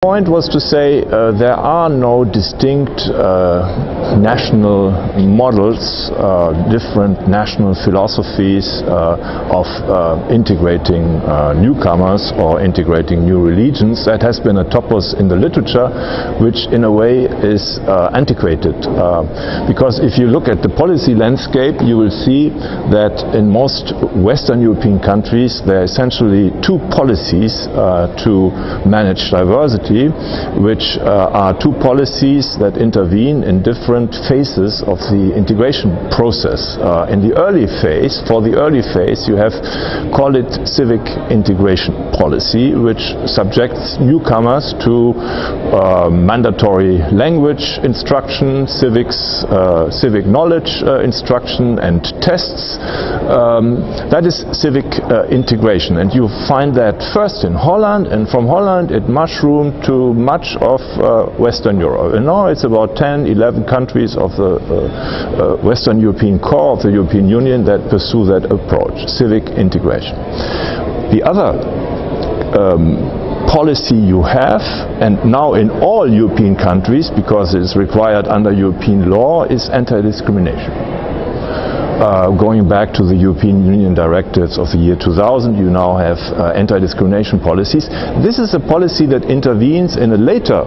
point was to say uh, there are no distinct uh, national models, uh, different national philosophies uh, of uh, integrating uh, newcomers or integrating new religions. That has been a topos in the literature, which in a way is antiquated. because if you look at the policy landscape, you will see that in most Western European countries there are essentially two policies to manage diversity which uh, are two policies that intervene in different phases of the integration process. Uh, in the early phase, for the early phase, you have call it civic integration policy, which subjects newcomers to uh, mandatory language instruction, civics, civic knowledge instruction, and tests. Um, that is civic uh, integration, and you find that first in Holland, and from Holland it mushroomed to much of uh, Western Europe. And now it's about 10, 11 countries of the uh, uh, Western European core of the European Union that pursue that approach, civic integration. The other um, policy you have, and now in all European countries, because it is required under European law, is anti-discrimination uh, going back to the European Union directives of the year 2000, you now have uh, anti-discrimination policies. This is a policy that intervenes in a later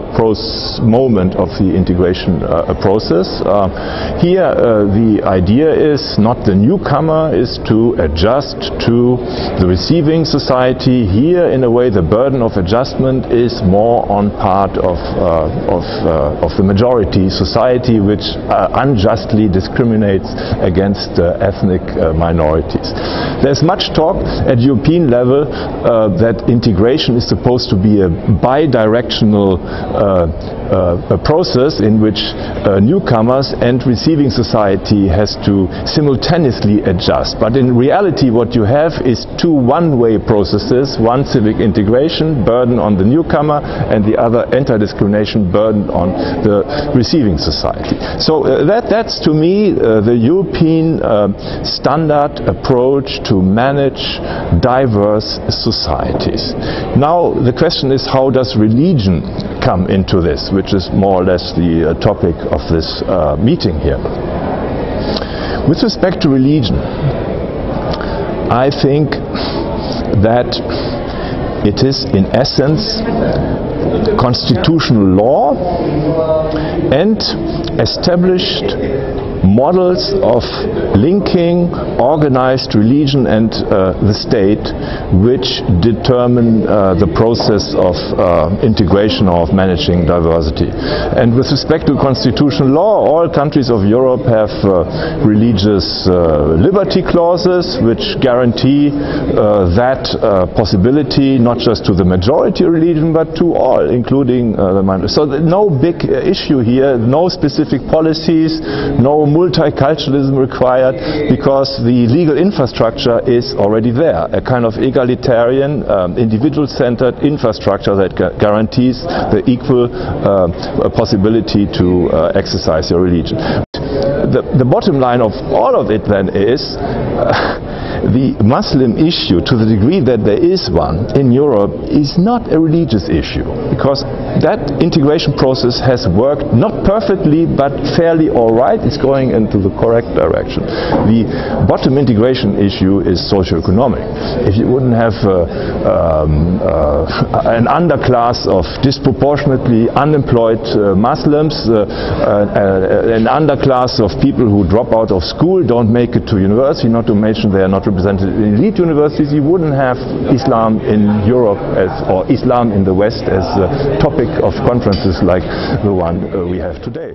moment of the integration uh, process. Uh, here uh, the idea is not the newcomer is to adjust to the receiving society. Here in a way the burden of adjustment is more on part of, uh, of, of the majority society which unjustly discriminates against uh, ethnic uh, minorities. There's much talk at European level uh, that integration is supposed to be a bidirectional process in which newcomers and receiving society has to simultaneously adjust. But in reality what you have is two one-way processes, one civic integration burden on the newcomer and the other anti-discrimination burden on the receiving society. So uh, that, that's to me uh, the European uh, standard approach to manage diverse societies. Now the question is how does religion come into this, which is more or less the uh, topic of this uh, meeting here. With respect to religion, I think that it is in essence constitutional law and established models of linking organized religion and uh, the state which determine uh, the process of uh, integration or of managing diversity. And with respect to constitutional law, all countries of Europe have uh, religious uh, liberty clauses which guarantee uh, that possibility not just to the majority religion but to all, including the minority. So no big issue here, no specific policies, no multiculturalism required because the legal infrastructure is already there, a kind of egalitarian, um, individual-centered infrastructure that gu guarantees the equal uh, possibility to uh, exercise your religion. The, the, bottom line of all of it then is uh, the Muslim issue, to the degree that there is one in Europe, is not a religious issue because that integration process has worked not perfectly but fairly all right. It's going into the correct direction. The bottom integration issue is socio-economic. If you wouldn't have uh, um, uh, an underclass of disproportionately unemployed uh, Muslims, uh, uh, an underclass of people who drop out of school, don't make it to university, not to mention they are not represented in elite universities, you wouldn't have Islam in Europe as, or Islam in the West as a topic of conferences like the one uh, we have today.